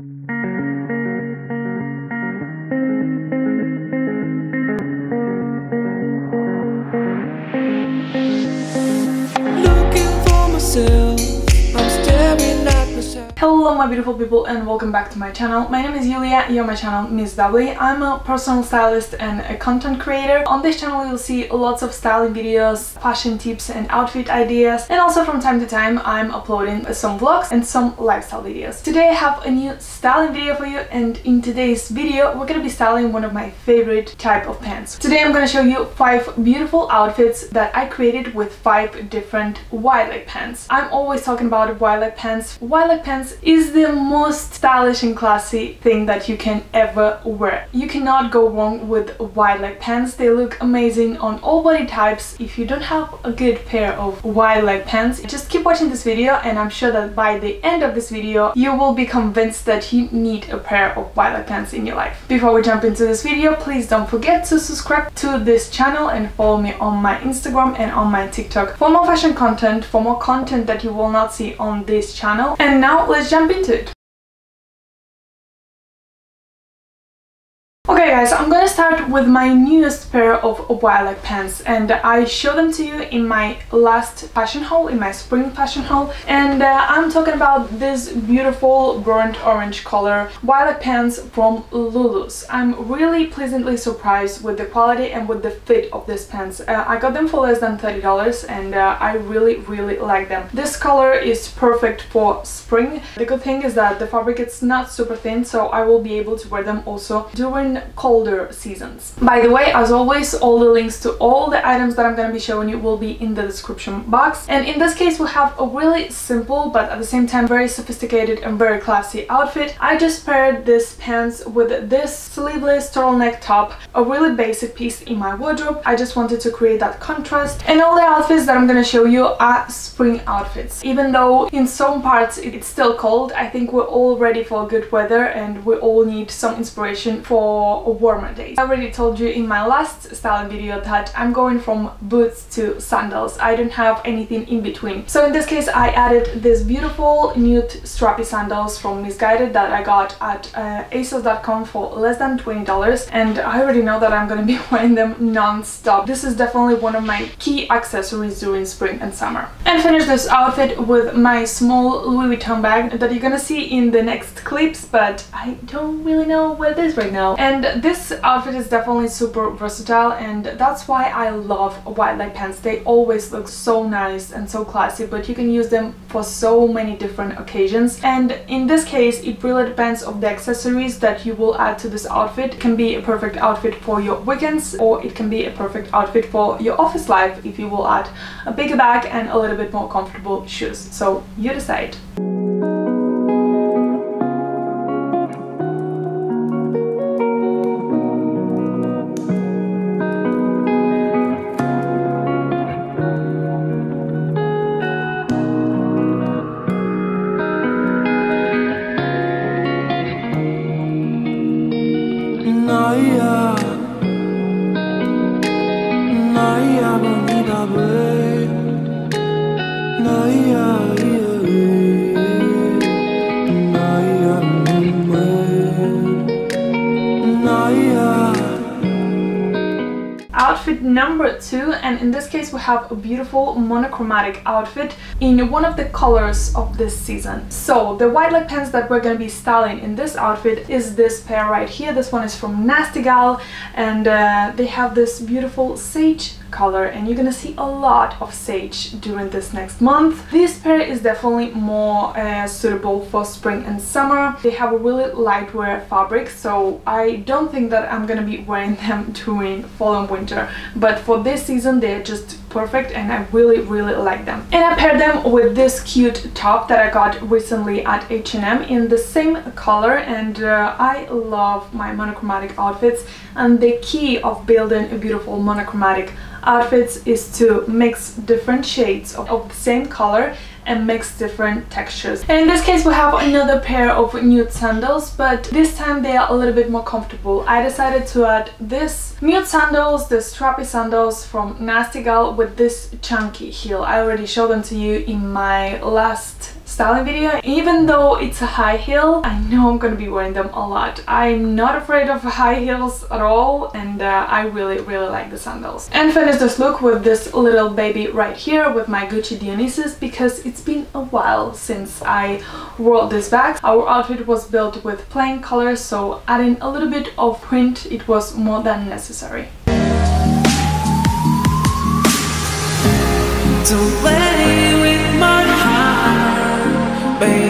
Hello my beautiful people and welcome back to my channel. My name is Yulia, you're my channel Miss Double Y. I'm a personal stylist and a content creator. On this channel you'll see lots of styling videos, fashion tips and outfit ideas and also from time to time I'm uploading some vlogs and some lifestyle videos. Today I have a new styling video for you and in today's video we're gonna be styling one of my favorite type of pants. Today I'm gonna show you five beautiful outfits that I created with five different wide leg pants. I'm always talking about wide leg pants. Wide leg pants is the most stylish and classy thing that you can ever wear. You cannot go wrong with wide leg pants. They look amazing on all body types. If you don't have a good pair of wide leg pants, just keep watching this video and I'm sure that by the end of this video you will be convinced that you need a pair of wide leg pants in your life. Before we jump into this video, please don't forget to subscribe to this channel and follow me on my Instagram and on my TikTok for more fashion content, for more content that you will not see on this channel. And now let's jump into it. Guys, I'm gonna start with my newest pair of leg pants and I showed them to you in my last fashion haul, in my spring fashion haul and uh, I'm talking about this beautiful burnt orange color leg pants from Lulus. I'm really pleasantly surprised with the quality and with the fit of these pants. Uh, I got them for less than $30 and uh, I really really like them. This color is perfect for spring. The good thing is that the fabric is not super thin so I will be able to wear them also during colder seasons. By the way, as always, all the links to all the items that I'm going to be showing you will be in the description box. And in this case, we have a really simple, but at the same time very sophisticated and very classy outfit. I just paired this pants with this sleeveless turtleneck top, a really basic piece in my wardrobe. I just wanted to create that contrast. And all the outfits that I'm going to show you are spring outfits. Even though in some parts it's still cold, I think we're all ready for good weather and we all need some inspiration for warmer days. I already told you in my last styling video that I'm going from boots to sandals. I don't have anything in between. So in this case I added this beautiful nude strappy sandals from Missguided that I got at uh, asos.com for less than $20 and I already know that I'm gonna be wearing them non-stop. This is definitely one of my key accessories during spring and summer. And finish this outfit with my small Louis Vuitton bag that you're gonna see in the next clips but I don't really know where it is right now. And and this outfit is definitely super versatile and that's why I love wide leg pants. They always look so nice and so classy but you can use them for so many different occasions and in this case it really depends on the accessories that you will add to this outfit. It can be a perfect outfit for your weekends or it can be a perfect outfit for your office life if you will add a bigger bag and a little bit more comfortable shoes. So you decide. Number two and in this case we have a beautiful monochromatic outfit in one of the colors of this season. So the white leg pants that we're gonna be styling in this outfit is this pair right here. This one is from Nasty Gal and uh, they have this beautiful sage color and you're gonna see a lot of sage during this next month. This pair is definitely more uh, suitable for spring and summer. They have a really lightweight fabric so I don't think that I'm gonna be wearing them during fall and winter but for this season they're just perfect and I really really like them. And I paired them with this cute top that I got recently at H&M in the same color and uh, I love my monochromatic outfits and the key of building a beautiful monochromatic outfits is to mix different shades of, of the same color and mix different textures. And in this case we have another pair of nude sandals but this time they are a little bit more comfortable. I decided to add this nude sandals, the strappy sandals from Nasty Gal with this chunky heel. I already showed them to you in my last styling video. Even though it's a high heel, I know I'm gonna be wearing them a lot. I'm not afraid of high heels at all and uh, I really really like the sandals. And finish this look with this little baby right here with my Gucci Dionysus because it's been a while since I wore this bag. Our outfit was built with plain colors so adding a little bit of print it was more than necessary. Don't play with baby.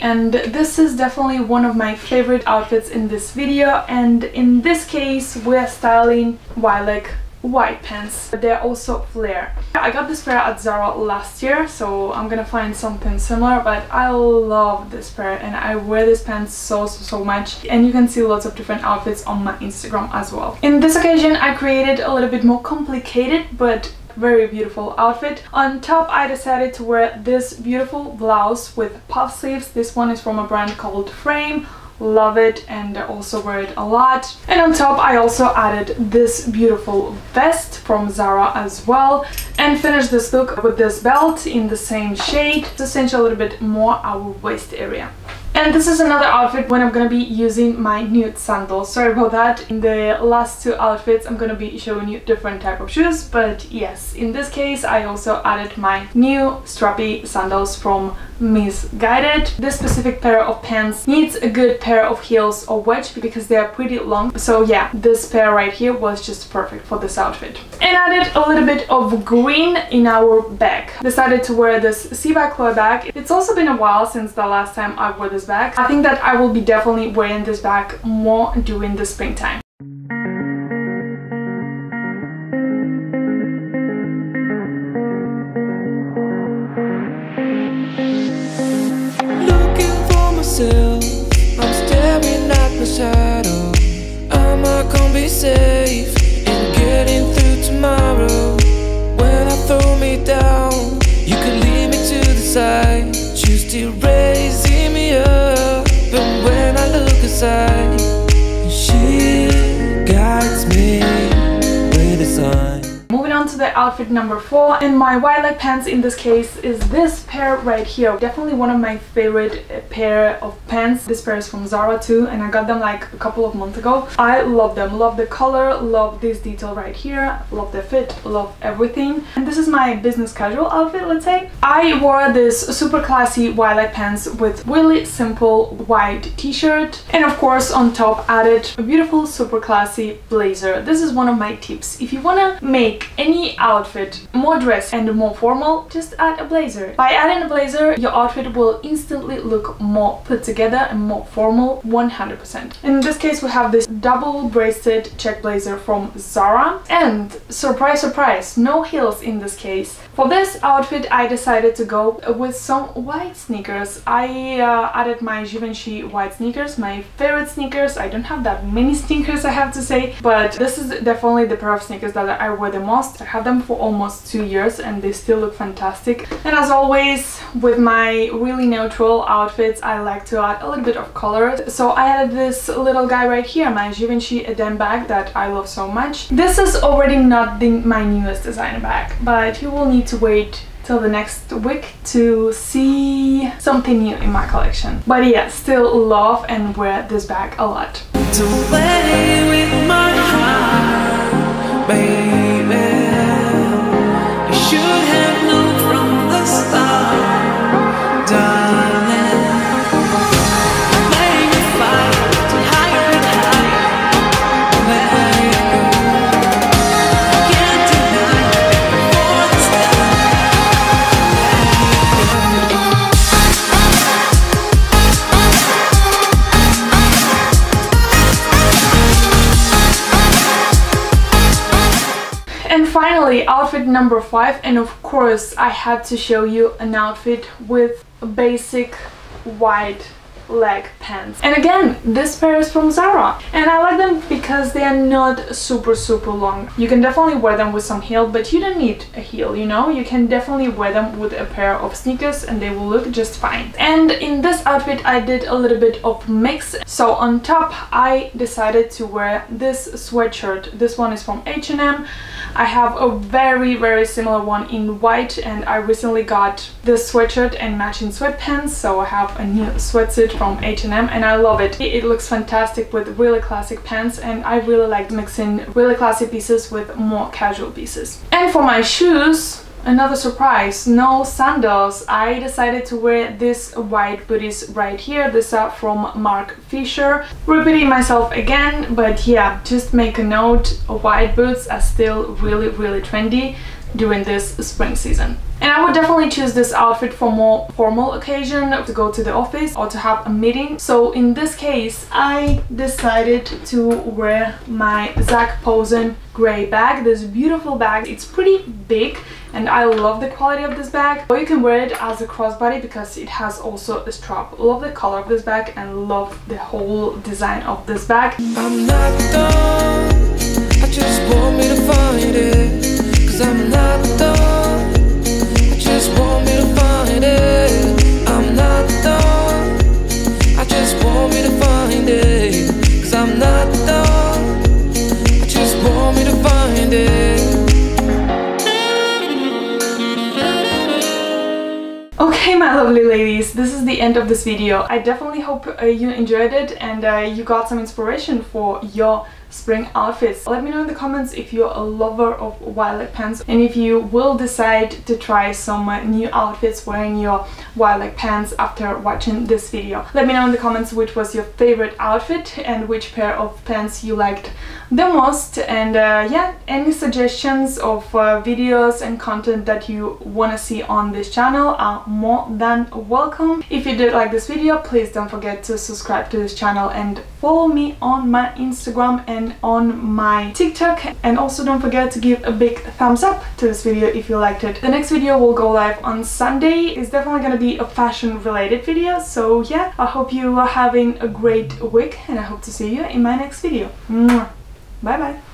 And this is definitely one of my favorite outfits in this video and in this case we're styling Lilac white pants. They're also flare. I got this pair at zara last year so i'm gonna find something similar but i love this pair and i wear this pants so so so much. And you can see lots of different outfits on my instagram as well. In this occasion i created a little bit more complicated but very beautiful outfit. On top I decided to wear this beautiful blouse with puff sleeves. This one is from a brand called Frame love it and also wear it a lot and on top I also added this beautiful vest from Zara as well and finished this look with this belt in the same shade to cinch a little bit more our waist area and this is another outfit when I'm gonna be using my nude sandals. Sorry about that. In the last two outfits I'm gonna be showing you different type of shoes. But yes, in this case I also added my new strappy sandals from Missguided. This specific pair of pants needs a good pair of heels or wedge because they are pretty long. So yeah, this pair right here was just perfect for this outfit. And added a little bit of green in our bag. Decided to wear this by Chloe bag. It's also been a while since the last time I wore this bag. I think that I will be definitely wearing this bag more during the springtime. myself I'm staring at my shadow Am I gonna be safe in getting through tomorrow? When I throw me down You can lead me to the side Choose still raising I the outfit number four and my wide leg pants in this case is this pair right here. Definitely one of my favorite uh, pair of pants. This pair is from Zara too and I got them like a couple of months ago. I love them. Love the color love this detail right here love the fit love everything. And this is my business casual outfit let's say. I wore this super classy wide leg pants with really simple white t-shirt and of course on top added a beautiful super classy blazer. This is one of my tips. If you wanna make make any outfit more dress and more formal, just add a blazer. By adding a blazer, your outfit will instantly look more put together and more formal 100%. In this case, we have this double-breasted check blazer from Zara and surprise, surprise, no heels in this case. For this outfit, I decided to go with some white sneakers. I uh, added my Givenchy white sneakers, my favorite sneakers. I don't have that many sneakers, I have to say, but this is definitely the pair of sneakers that I wear the most. I have them for almost two years and they still look fantastic. And as always, with my really neutral outfits, I like to add a little bit of color. So I added this little guy right here, my Givenchy Eden bag that I love so much. This is already not the, my newest designer bag, but you will need to wait till the next week to see something new in my collection. But yeah, still love and wear this bag a lot. Finally outfit number five and of course I had to show you an outfit with a basic white leg pants. And again this pair is from Zara. And I like them because they are not super super long. You can definitely wear them with some heel but you don't need a heel you know? You can definitely wear them with a pair of sneakers and they will look just fine. And in this outfit I did a little bit of mix. So on top I decided to wear this sweatshirt. This one is from H&M I have a very very similar one in white and I recently got this sweatshirt and matching sweatpants so I have a new sweatsuit from H&M and I love it. It looks fantastic with really classic pants and I really like mixing really classic pieces with more casual pieces. And for my shoes, Another surprise, no sandals. I decided to wear these white booties right here. These are from Marc Fisher. Repeating myself again, but yeah, just make a note, white boots are still really, really trendy during this spring season. And I would definitely choose this outfit for more formal occasion to go to the office or to have a meeting. So in this case, I decided to wear my Zac Posen gray bag. This beautiful bag. It's pretty big and I love the quality of this bag. Or you can wear it as a crossbody because it has also a strap. Love the color of this bag and love the whole design of this bag. This is the end of this video. I definitely hope uh, you enjoyed it and uh, you got some inspiration for your spring outfits. Let me know in the comments if you're a lover of leg pants and if you will decide to try some new outfits wearing your leg pants after watching this video. Let me know in the comments which was your favorite outfit and which pair of pants you liked the most and uh, yeah any suggestions of uh, videos and content that you want to see on this channel are more than welcome. If you did like this video please don't forget to subscribe to this channel and follow me on my Instagram and on my TikTok and also don't forget to give a big thumbs up to this video if you liked it. The next video will go live on Sunday. It's definitely gonna be a fashion related video so yeah I hope you are having a great week and I hope to see you in my next video. Bye bye.